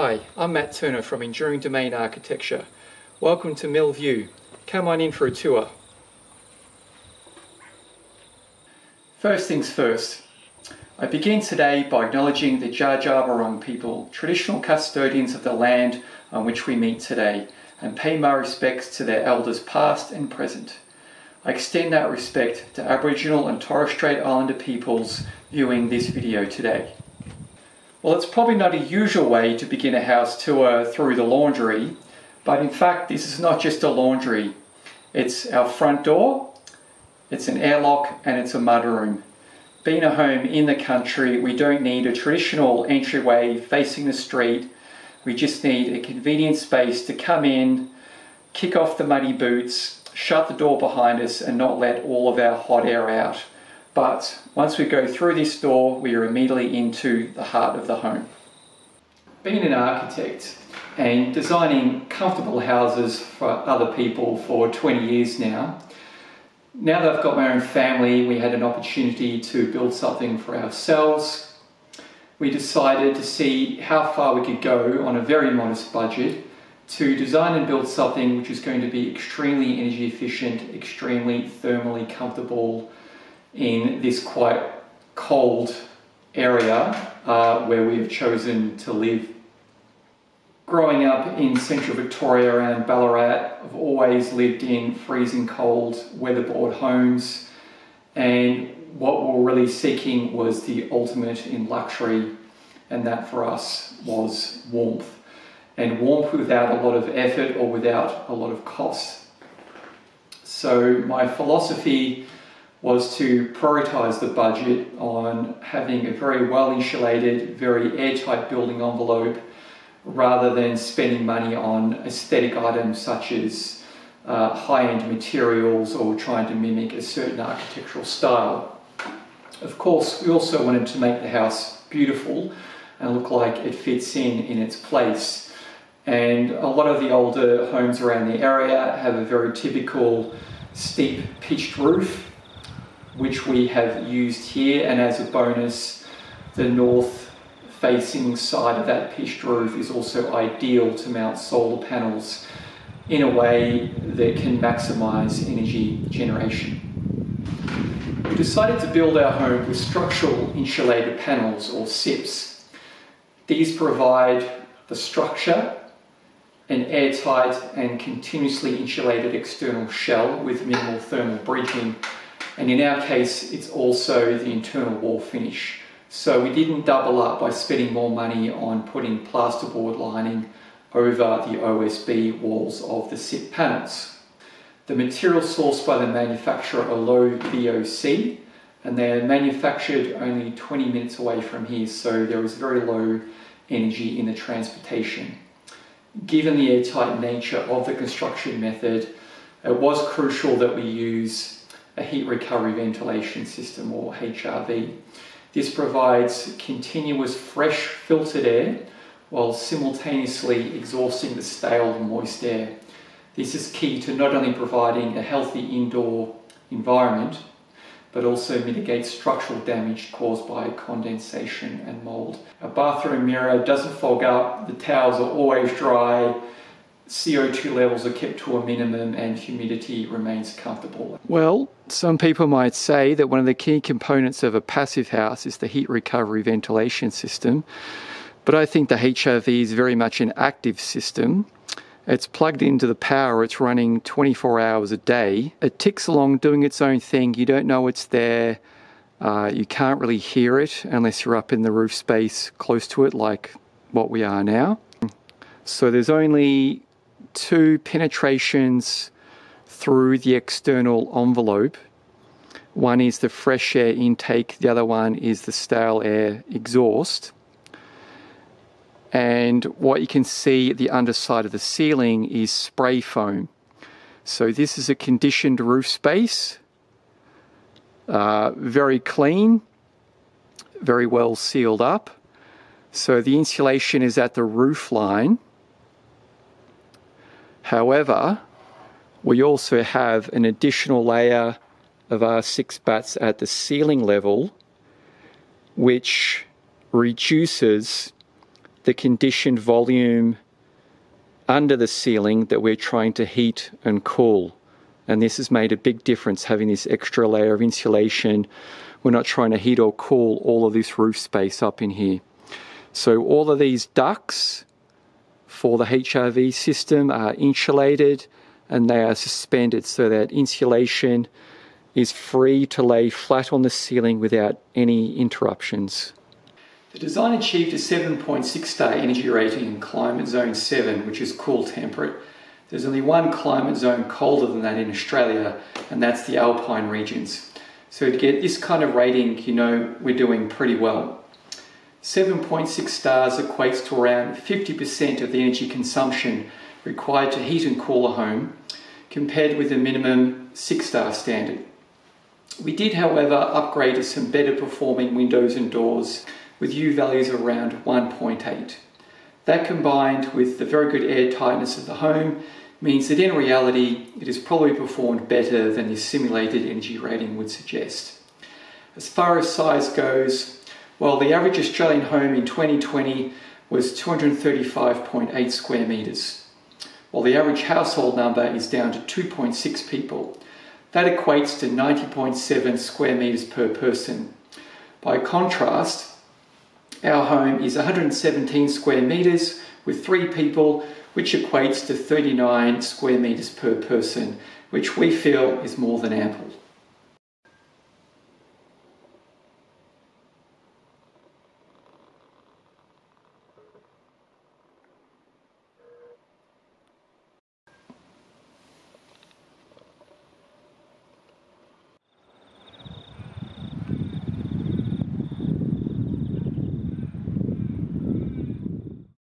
Hi, I'm Matt Turner from Enduring Domain Architecture. Welcome to Mill View. Come on in for a tour. First things first, I begin today by acknowledging the Dja people, traditional custodians of the land on which we meet today, and pay my respects to their elders past and present. I extend that respect to Aboriginal and Torres Strait Islander peoples viewing this video today. Well, it's probably not a usual way to begin a house tour through the laundry, but in fact, this is not just a laundry. It's our front door, it's an airlock, and it's a mudroom. Being a home in the country, we don't need a traditional entryway facing the street. We just need a convenient space to come in, kick off the muddy boots, shut the door behind us, and not let all of our hot air out. But once we go through this door, we are immediately into the heart of the home. Being an architect and designing comfortable houses for other people for 20 years now, now that I've got my own family, we had an opportunity to build something for ourselves. We decided to see how far we could go on a very modest budget to design and build something which is going to be extremely energy efficient, extremely thermally comfortable, in this quite cold area uh, where we have chosen to live. Growing up in central Victoria around Ballarat, I've always lived in freezing cold, weatherboard homes, and what we were really seeking was the ultimate in luxury, and that for us was warmth. And warmth without a lot of effort or without a lot of cost. So, my philosophy was to prioritize the budget on having a very well insulated, very airtight building envelope rather than spending money on aesthetic items such as uh, high end materials or trying to mimic a certain architectural style. Of course, we also wanted to make the house beautiful and look like it fits in in its place. And a lot of the older homes around the area have a very typical steep pitched roof which we have used here and as a bonus the north facing side of that pitched roof is also ideal to mount solar panels in a way that can maximize energy generation. We decided to build our home with structural insulated panels or SIPs. These provide the structure, an airtight and continuously insulated external shell with minimal thermal breaching and in our case, it's also the internal wall finish. So we didn't double up by spending more money on putting plasterboard lining over the OSB walls of the SIP panels. The material sourced by the manufacturer are low VOC and they're manufactured only 20 minutes away from here, so there is very low energy in the transportation. Given the airtight nature of the construction method, it was crucial that we use a heat recovery ventilation system or HRV. This provides continuous fresh filtered air while simultaneously exhausting the stale moist air. This is key to not only providing a healthy indoor environment, but also mitigates structural damage caused by condensation and mold. A bathroom mirror doesn't fog up, the towels are always dry, CO2 levels are kept to a minimum and humidity remains comfortable. Well, some people might say that one of the key components of a passive house is the heat recovery ventilation system, but I think the HRV is very much an active system. It's plugged into the power, it's running 24 hours a day. It ticks along doing its own thing. You don't know it's there. Uh, you can't really hear it unless you're up in the roof space close to it, like what we are now. So there's only two penetrations through the external envelope. One is the fresh air intake, the other one is the stale air exhaust. And what you can see at the underside of the ceiling is spray foam. So this is a conditioned roof space, uh, very clean, very well sealed up. So the insulation is at the roof line However, we also have an additional layer of R6 batts at the ceiling level, which reduces the conditioned volume under the ceiling that we're trying to heat and cool. And this has made a big difference having this extra layer of insulation. We're not trying to heat or cool all of this roof space up in here. So all of these ducts for the HRV system are insulated and they are suspended so that insulation is free to lay flat on the ceiling without any interruptions. The design achieved a 7.6 star energy rating in climate zone 7, which is cool temperate. There's only one climate zone colder than that in Australia, and that's the alpine regions. So to get this kind of rating, you know we're doing pretty well. 7.6 stars equates to around 50% of the energy consumption required to heat and cool a home, compared with the minimum 6 star standard. We did, however, upgrade to some better performing windows and doors with U values around 1.8. That combined with the very good air tightness of the home means that in reality it has probably performed better than the simulated energy rating would suggest. As far as size goes, well, the average Australian home in 2020 was 235.8 square metres, while the average household number is down to 2.6 people. That equates to 90.7 square metres per person. By contrast, our home is 117 square metres with three people, which equates to 39 square metres per person, which we feel is more than ample.